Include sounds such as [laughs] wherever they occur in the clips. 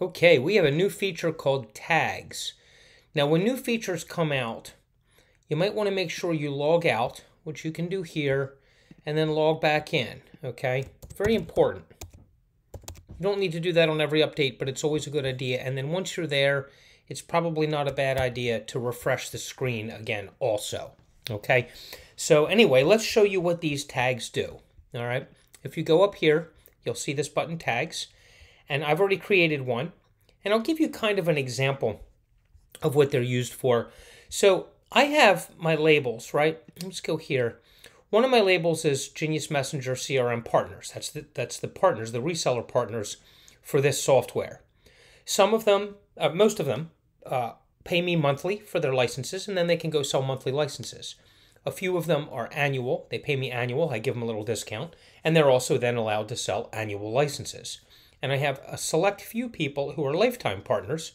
Okay, we have a new feature called tags. Now, when new features come out, you might want to make sure you log out, which you can do here, and then log back in, okay? Very important. You don't need to do that on every update, but it's always a good idea. And then once you're there, it's probably not a bad idea to refresh the screen again also, okay? So anyway, let's show you what these tags do, all right? If you go up here, you'll see this button tags, and I've already created one, and I'll give you kind of an example of what they're used for. So I have my labels, right? Let's go here. One of my labels is Genius Messenger CRM Partners. That's the, that's the partners, the reseller partners for this software. Some of them, uh, most of them, uh, pay me monthly for their licenses, and then they can go sell monthly licenses. A few of them are annual. They pay me annual. I give them a little discount. And they're also then allowed to sell annual licenses. And I have a select few people who are lifetime partners.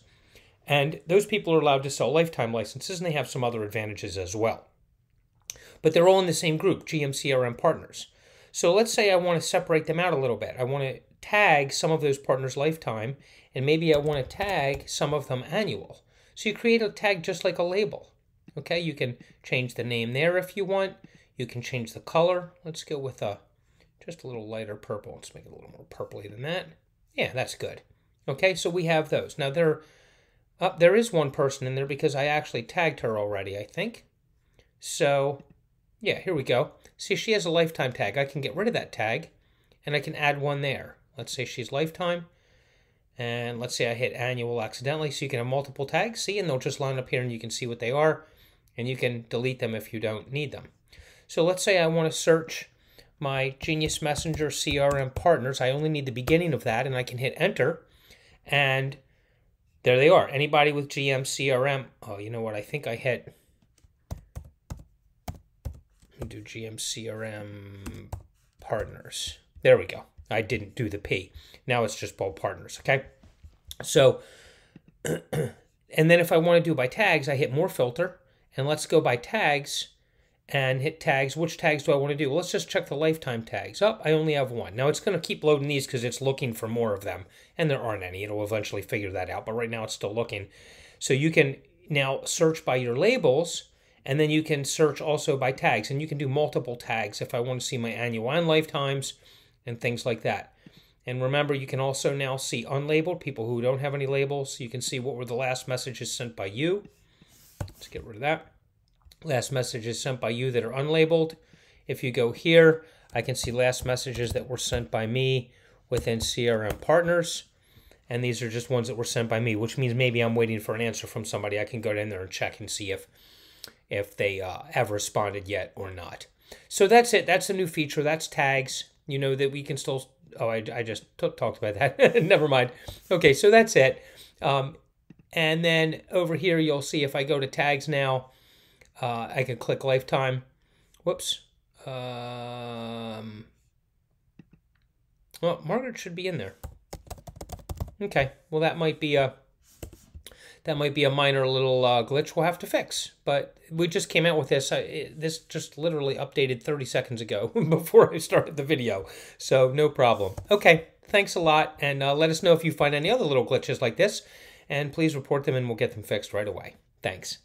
And those people are allowed to sell lifetime licenses, and they have some other advantages as well. But they're all in the same group, GMCRM partners. So let's say I want to separate them out a little bit. I want to tag some of those partners lifetime, and maybe I want to tag some of them annual. So you create a tag just like a label. Okay, you can change the name there if you want. You can change the color. Let's go with a just a little lighter purple. Let's make it a little more purpley than that. Yeah, that's good. Okay, so we have those. Now there, uh, there is one person in there because I actually tagged her already, I think. So, yeah, here we go. See, she has a lifetime tag. I can get rid of that tag, and I can add one there. Let's say she's lifetime, and let's say I hit annual accidentally, so you can have multiple tags. See, and they'll just line up here, and you can see what they are and you can delete them if you don't need them. So let's say I want to search my Genius Messenger CRM partners. I only need the beginning of that, and I can hit enter, and there they are. Anybody with GM CRM. Oh, you know what? I think I hit. Do GM CRM partners. There we go. I didn't do the P. Now it's just both partners. Okay. So, [clears throat] and then if I want to do by tags, I hit more filter and let's go by tags and hit tags. Which tags do I want to do? Well, let's just check the lifetime tags. Oh, I only have one. Now it's going to keep loading these because it's looking for more of them. And there aren't any. It'll eventually figure that out. But right now it's still looking. So you can now search by your labels and then you can search also by tags. And you can do multiple tags if I want to see my annual and lifetimes and things like that. And remember, you can also now see unlabeled people who don't have any labels. You can see what were the last messages sent by you. Let's get rid of that. Last messages sent by you that are unlabeled. If you go here, I can see last messages that were sent by me within CRM Partners. And these are just ones that were sent by me, which means maybe I'm waiting for an answer from somebody. I can go in there and check and see if if they uh, have responded yet or not. So that's it. That's a new feature. That's tags. You know that we can still. Oh, I, I just talked about that. [laughs] Never mind. Okay, so that's it. Um, and then over here, you'll see if I go to tags now, uh, I can click lifetime. Whoops. Um, well, Margaret should be in there. Okay, well that might be a that might be a minor little uh, glitch we'll have to fix. But we just came out with this. I, this just literally updated 30 seconds ago [laughs] before I started the video, so no problem. Okay, thanks a lot, and uh, let us know if you find any other little glitches like this and please report them and we'll get them fixed right away. Thanks.